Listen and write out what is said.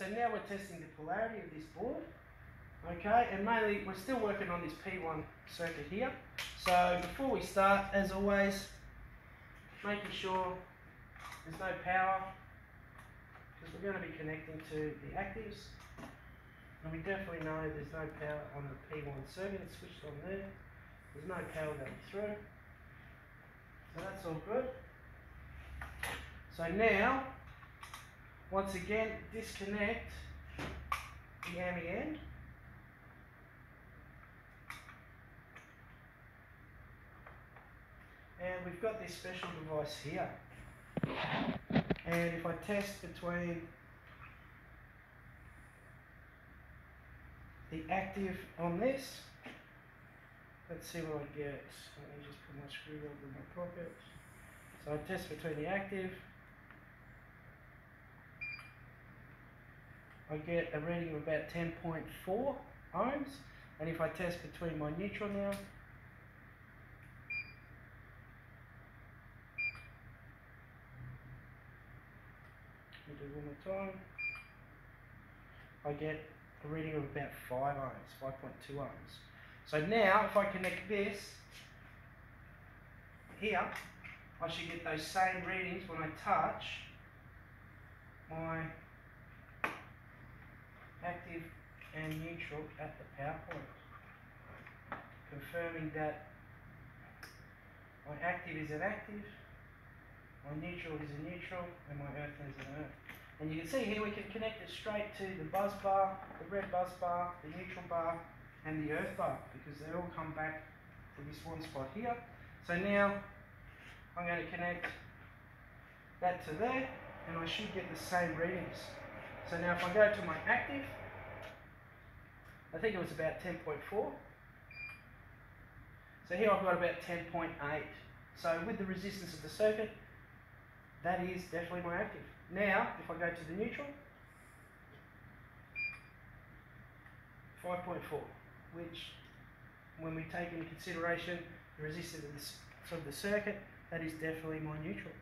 so now we're testing the polarity of this board. Okay, and mainly we're still working on this P1 circuit here. So before we start, as always, making sure there's no power because we're going to be connecting to the actives. And we definitely know there's no power on the P1 circuit, it's switched on there. There's no power going through. So that's all good. So now, once again, disconnect the AMI end. And we've got this special device here. And if I test between the active on this, let's see what I get. Let me just put my screwdriver in my pocket. So I test between the active. I get a reading of about 10.4 ohms. And if I test between my neutral now, do one more time. I get a reading of about 5 ohms, 5.2 ohms. So now, if I connect this here, I should get those same readings when I touch my active and neutral at the power point. Confirming that my active is an active my neutral is a neutral and my earth is an earth. And you can see here we can connect it straight to the bus bar, the red bus bar, the neutral bar and the earth bar because they all come back to this one spot here. So now I'm going to connect that to there and I should get the same readings. So now if I go to my active, I think it was about 10.4. So here I've got about 10.8. So with the resistance of the circuit, that is definitely my active. Now, if I go to the neutral, 5.4, which when we take into consideration the resistance of the circuit, that is definitely my neutral.